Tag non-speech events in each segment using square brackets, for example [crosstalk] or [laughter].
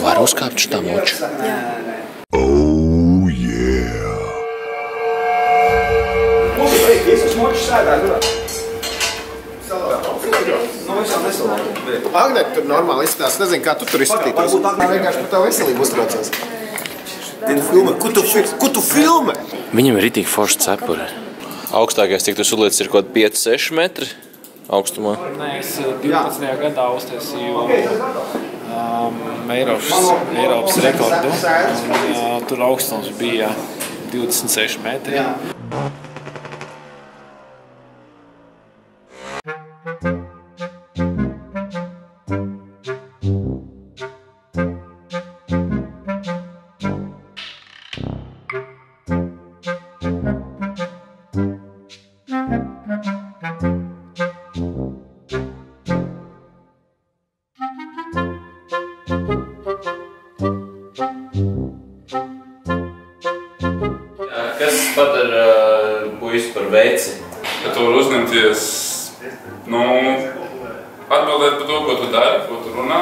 Tu vari uzkāpt uz tā moča. Oh, yeah. Agnē, tur normāli izskatās. Nezinu, kā tu tur izskatītos. Tā vienkārši par tavu veselību uztraucās. Ko tu, ko tu filmē? Viņam ir itī forši cepuri. Augstākais, cik tu suliec, ir kaut 5-6 metri augstumā. Nē, es eh, 12. gadā uztaisīju um, Eiropas, Eiropas rekordu. Un, uh, tur augstums bija 26 metri. Kas padara puisi par veici? Ja tu vari uzņemties, nu, atbildēt par to, ko tu dari, ko tu runā,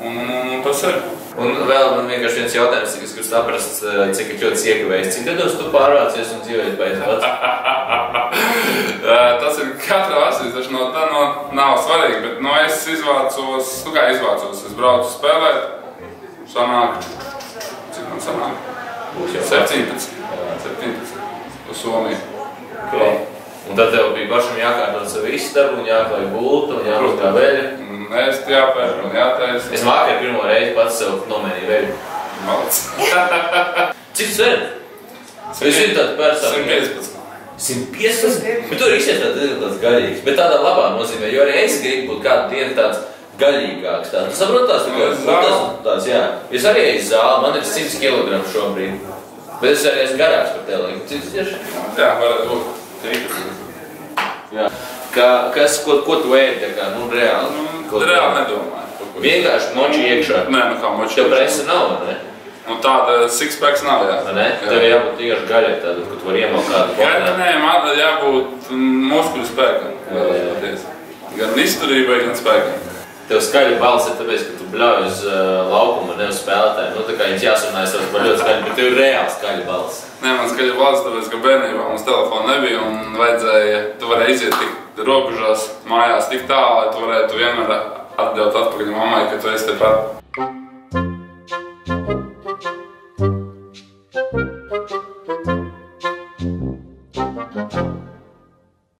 un, un, un tas ir. Un vēl man vienkārši viens jautājums, cik es gribu saprast, eh, cik ir ļoti iekavējis. Cik gados tu pārvācies un dzīvojies beidzot? Ā, Tas ir katrā asīs, tas no tā no, nav svarīgi, bet no es izvācos, nu kā izvācos, es braucu spēlēt, sanāk, cik man sanāk? 17, 17, uz Somiju. Okay. Un tad tev bija pašam jākārtot savu istabu, un jāklāj gultu, un jāmazgā veļa. Un ēst jāpēr un jātaisa. Es vakar pirmo reizi pats sev nomainīju veļu. Malac. [laughs] Cik tu sver? Es zinu tādu personu. 115. 115? Bet tur izsies tāds diezgan tāds gaļīgs. Bet tādā labā nozīmē, jo arī es gribu būt kādu dienu tāds gaļīgāks. Tā. Tu saproti tās, Nu, tas, tāds, jā. Es arī eju zāli, man ir 100 kg šobrīd. Bet es arī esmu garāks par tevi. laikam. Tu tieši? Jā, varētu būt. Trīsdesmit. Jā. Kā, kas, ko, ko tu ēdi, tā kā, nu, reāli? Nu, Ko reāli nedomāju. Vienkārši moči iekšā. Nē, nu kā moči. Tev presa nav, ne? Nu tāda sixpacks nav, jā. Ne? Tev ir jābūt vienkārši gaļai tāda, ka tu vari iemalt kādu Gaļa, nē, man jābūt mm, muskuļu spēkam. Gan izturībai, gan spēkam. Tev skaļi balss ir tāpēc, ka tu bļauj uz uh, laukuma, ne uz spēlētājiem. Nu, tā kā jums jāsarunājas savas par ļoti skaļi, bet tev ir reāli skaļi balss. Nē, man skaļi valsts, tāpēc, ka bērnībā mums telefona nebija un vajadzēja, tu varēji iziet tik robežās mājās tik tālu, lai tu varētu vienmēr atdot atpakaļ mammai, ka tu esi tepat.